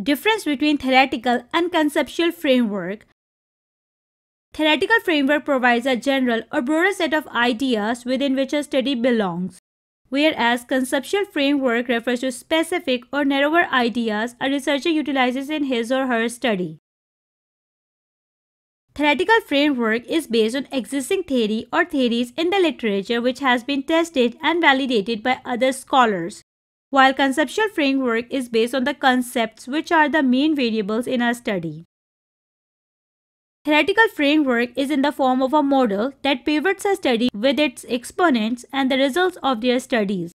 Difference between theoretical and conceptual framework. Theoretical framework provides a general or broader set of ideas within which a study belongs, whereas conceptual framework refers to specific or narrower ideas a researcher utilizes in his or her study. Theoretical framework is based on existing theory or theories in the literature which has been tested and validated by other scholars while conceptual framework is based on the concepts which are the main variables in our study. Theoretical framework is in the form of a model that pivots a study with its exponents and the results of their studies.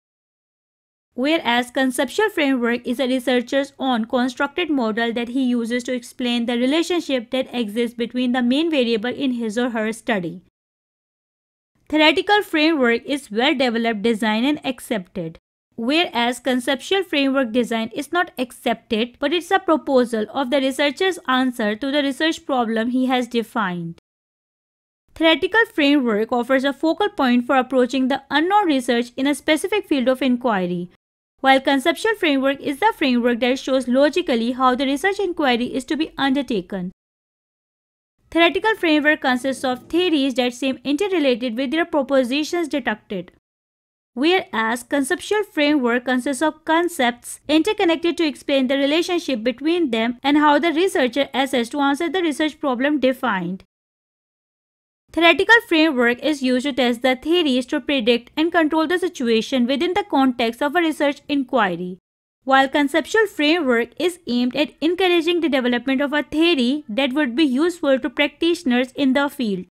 Whereas conceptual framework is a researcher's own constructed model that he uses to explain the relationship that exists between the main variable in his or her study. Theoretical framework is well developed, designed and accepted whereas conceptual framework design is not accepted but it's a proposal of the researcher's answer to the research problem he has defined. Theoretical framework offers a focal point for approaching the unknown research in a specific field of inquiry, while conceptual framework is the framework that shows logically how the research inquiry is to be undertaken. Theoretical framework consists of theories that seem interrelated with their propositions deducted whereas conceptual framework consists of concepts interconnected to explain the relationship between them and how the researcher assesses to answer the research problem defined. Theoretical framework is used to test the theories to predict and control the situation within the context of a research inquiry, while conceptual framework is aimed at encouraging the development of a theory that would be useful to practitioners in the field.